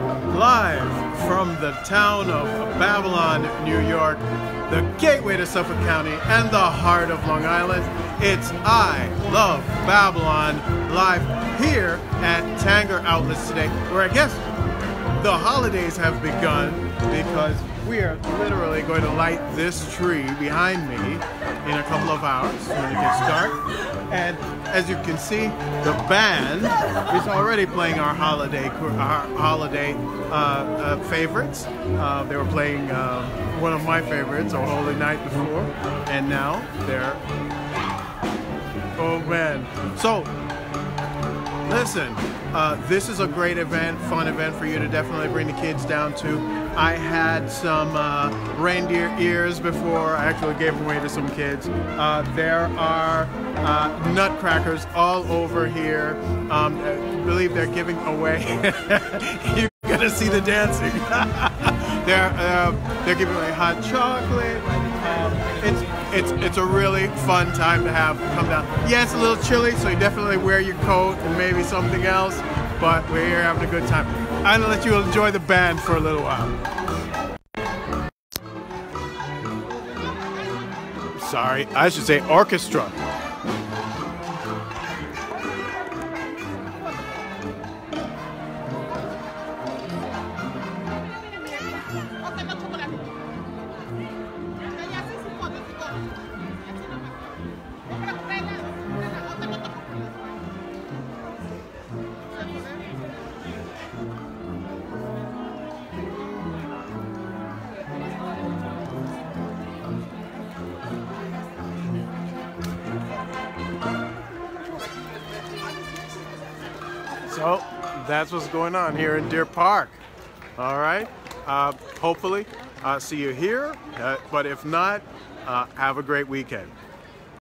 live from the town of Babylon, New York, the gateway to Suffolk County and the heart of Long Island. It's I Love Babylon live here at Tanger Outlets today, where I guess the holidays have begun because we are literally going to light this tree behind me in a couple of hours when it gets dark. As you can see, the band is already playing our holiday our holiday uh, uh, favorites. Uh, they were playing um, one of my favorites, "O Holy Night" before, and now they're oh man. So listen, uh, this is a great event, fun event for you to definitely bring the kids down to. I had some uh, reindeer ears before. I actually gave them away to some kids. Uh, there are uh, nutcrackers all over here. Um, I believe they're giving away. You're gonna see the dancing. they're uh, they're giving away hot chocolate. Um, it's it's it's a really fun time to have come down. Yeah, it's a little chilly, so you definitely wear your coat and maybe something else. But we're here having a good time. I'm gonna let you enjoy the band for a little while. Sorry, I should say orchestra. So that's what's going on here in Deer Park. All right. Uh, hopefully, uh, see you here. Uh, but if not, uh, have a great weekend.